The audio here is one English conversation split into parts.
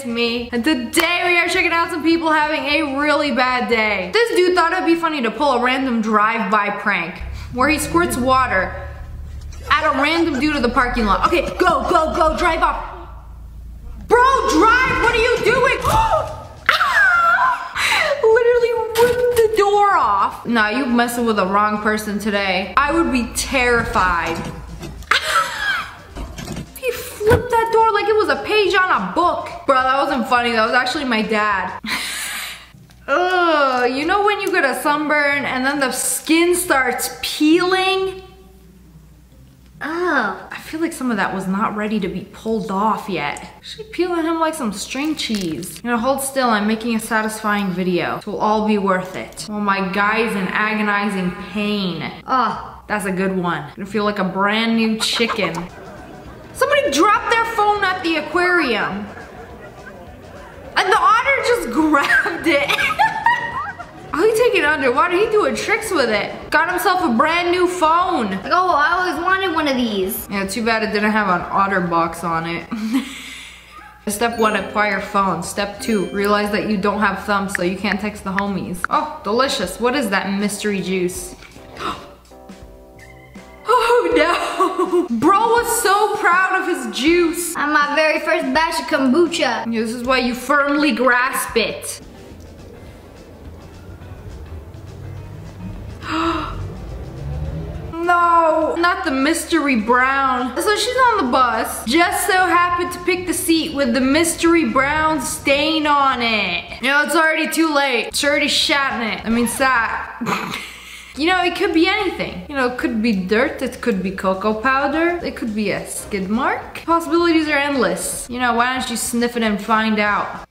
it's me. And today we are checking out some people having a really bad day. This dude thought it'd be funny to pull a random drive-by prank where he squirts water at a random dude in the parking lot. Okay, go, go, go, drive off. Bro, drive, what are you doing? Ah! The door off. Nah, you messing with the wrong person today. I would be terrified. he flipped that door like it was a page on a book. Bro, that wasn't funny. That was actually my dad. Ugh, you know when you get a sunburn and then the skin starts peeling? Oh, I feel like some of that was not ready to be pulled off yet. She's peeling him like some string cheese. You know, hold still, I'm making a satisfying video. It will all be worth it. Oh, my guy's in agonizing pain. Oh, that's a good one. I feel like a brand new chicken. Somebody dropped their phone at the aquarium. And the otter just grabbed it. Oh, he taking it underwater. He doing tricks with it. Got himself a brand new phone. Like, oh, I always wanted one of these. Yeah, too bad it didn't have an OtterBox on it. Step one, acquire phone. Step two, realize that you don't have thumbs so you can't text the homies. Oh, delicious. What is that mystery juice? Oh, Bro was so proud of his juice. On my very first batch of kombucha. This is why you firmly grasp it. no, not the mystery brown. So she's on the bus, just so happened to pick the seat with the mystery brown stain on it. You know, it's already too late. It's already shat in it. I mean, sat. You know, it could be anything. You know, it could be dirt, it could be cocoa powder, it could be a skid mark. Possibilities are endless. You know, why don't you sniff it and find out?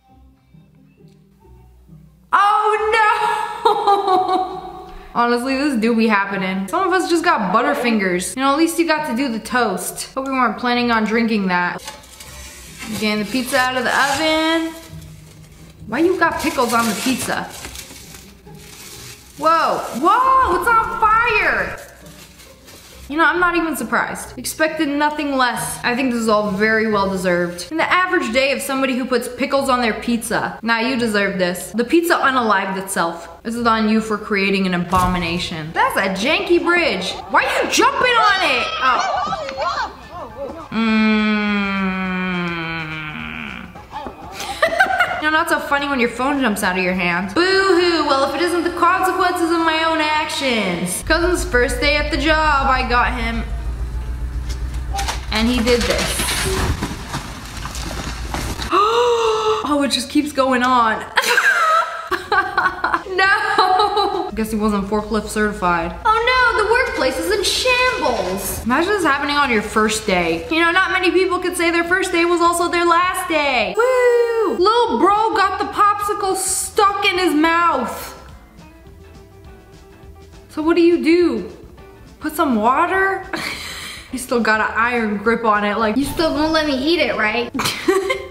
Oh no! Honestly, this do be happening. Some of us just got Butterfingers. You know, at least you got to do the toast. Hope we weren't planning on drinking that. Getting the pizza out of the oven. Why you got pickles on the pizza? Whoa, whoa, it's on fire! You know, I'm not even surprised. Expected nothing less. I think this is all very well deserved. In the average day of somebody who puts pickles on their pizza. Nah, you deserve this. The pizza unalived itself. This is on you for creating an abomination. That's a janky bridge. Why are you jumping on it? Oh. Mmm. You know, not so funny when your phone jumps out of your hand. Boo-hoo, well if it isn't the consequences of my own actions. Cousin's first day at the job, I got him. And he did this. oh, it just keeps going on. no! I Guess he wasn't forklift certified. Oh no, the workplace is in shambles. Imagine this happening on your first day. You know, not many people could say their first day was also their last day. Woo! Little bro got the popsicle stuck in his mouth. So what do you do? Put some water? you still got an iron grip on it like You still gonna let me eat it, right?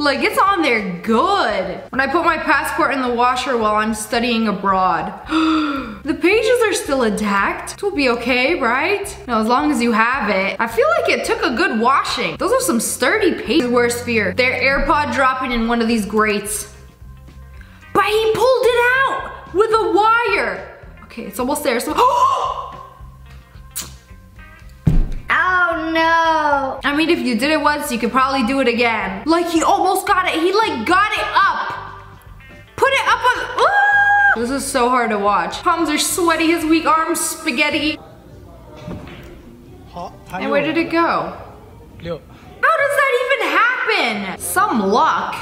Like it's on there good. When I put my passport in the washer while I'm studying abroad. the pages are still intact. It will be okay, right? No, as long as you have it. I feel like it took a good washing. Those are some sturdy pages. Worst fear, their AirPod dropping in one of these grates. But he pulled it out with a wire. Okay, it's almost there. So Oh no. I mean, if you did it once, you could probably do it again. Like he almost got it. He like got it up. This is so hard to watch. Palms are sweaty, his weak arms spaghetti. And where did it go? How does that even happen? Some luck.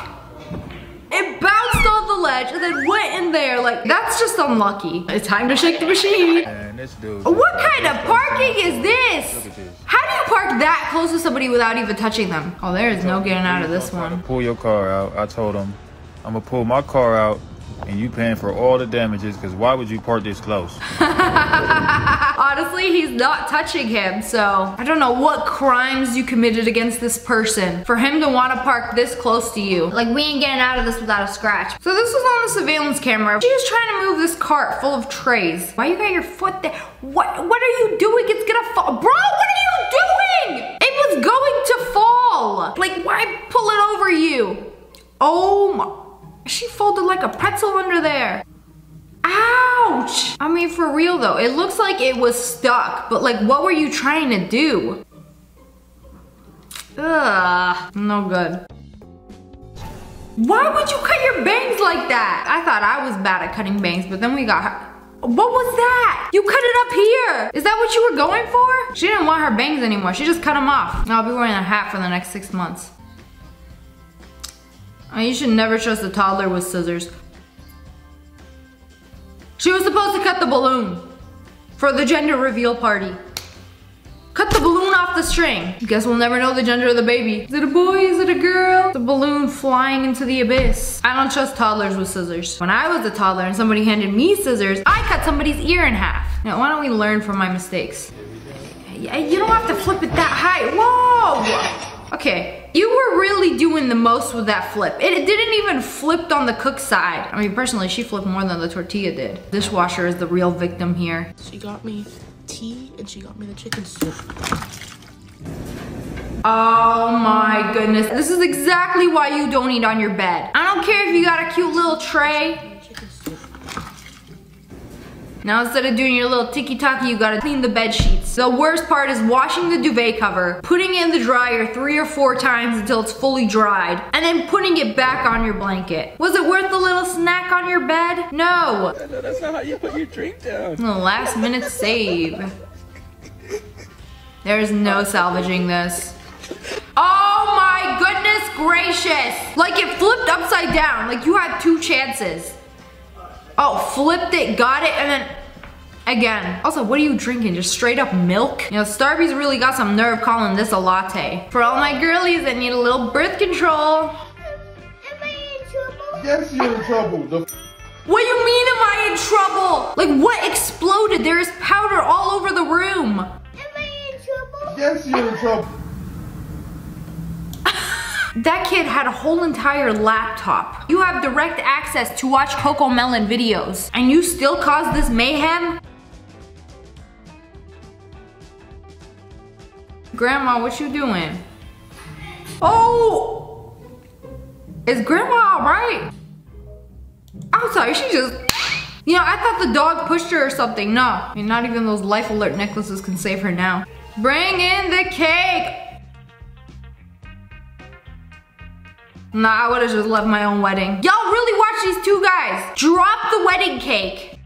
It bounced off the ledge and then went in there. Like, that's just unlucky. It's time to shake the machine. What kind of parking is this? How do you park that close to somebody without even touching them? Oh, there is no getting out of this one. Pull your car out. I told him, I'm gonna pull my car out and you paying for all the damages because why would you park this close? Honestly, he's not touching him, so I don't know what crimes you committed against this person for him to want to park this close to you. Like we ain't getting out of this without a scratch. So this was on the surveillance camera. She was trying to move this cart full of trays. Why you got your foot there? What, what are you doing? It's gonna fall. Bro, what are you doing? It was going to fall. fall. Like, why pull it over you? Oh my, she folded like a pretzel under there. Ouch! I mean, for real though, it looks like it was stuck, but like, what were you trying to do? Ugh, no good. Why would you cut your bangs like that? I thought I was bad at cutting bangs, but then we got what was that? You cut it up here. Is that what you were going for? She didn't want her bangs anymore. She just cut them off. Now I'll be wearing a hat for the next six months. You should never trust a toddler with scissors. She was supposed to cut the balloon for the gender reveal party. Cut the balloon off the string. Guess we'll never know the gender of the baby. Is it a boy? Is it a girl? The balloon flying into the abyss. I don't trust toddlers with scissors. When I was a toddler and somebody handed me scissors, I cut somebody's ear in half. Now, why don't we learn from my mistakes? You don't have to flip it that high. Whoa! Okay, you were really doing the most with that flip. It, it didn't even flip on the cook side. I mean, personally, she flipped more than the tortilla did. Dishwasher is the real victim here. She got me tea and she got me the chicken soup. Oh my goodness. This is exactly why you don't eat on your bed. I don't care if you got a cute little tray. Now instead of doing your little tiki-taki, you gotta clean the bed sheets. The worst part is washing the duvet cover, putting it in the dryer three or four times until it's fully dried, and then putting it back on your blanket. Was it worth the little snack on your bed? No. No, that's not how you put your drink down. The last minute save. There's no salvaging this. Oh my goodness gracious! Like it flipped upside down, like you had two chances. Oh, flipped it, got it, and then again. Also, what are you drinking? Just straight up milk? You know, Starbucks really got some nerve calling this a latte. For all my girlies that need a little birth control. Am I in trouble? Yes, you're in trouble. The What do you mean am I in trouble? Like what exploded? There is powder all over the room. Am I in trouble? yes, you're in trouble. That kid had a whole entire laptop. You have direct access to watch CoComelon videos, and you still cause this mayhem? Grandma, what you doing? Oh! Is grandma alright? I'm sorry, she just... You know, I thought the dog pushed her or something. No, I mean, not even those life alert necklaces can save her now. Bring in the cake! Nah, I would've just left my own wedding. Y'all really watch these two guys drop the wedding cake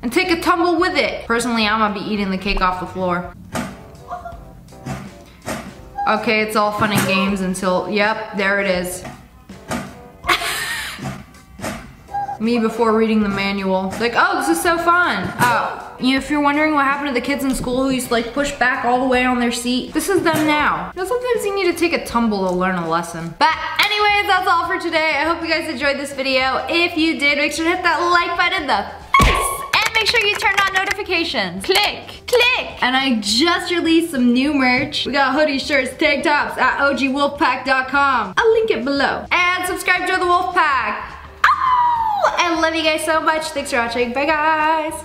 and take a tumble with it. Personally, I'm gonna be eating the cake off the floor. Okay, it's all fun and games until, yep, there it is. Me before reading the manual. Like, oh, this is so fun. Oh, you if you're wondering what happened to the kids in school who used to like push back all the way on their seat, this is them now. You know, sometimes you need to take a tumble to learn a lesson. But anyways, that's all for today. I hope you guys enjoyed this video. If you did, make sure to hit that like button in the face and make sure you turn on notifications. Click, click. And I just released some new merch. We got hoodies, shirts, tank tops at ogwolfpack.com. I'll link it below. And subscribe to the Wolfpack. Oh, I love you guys so much. Thanks for watching. Bye guys.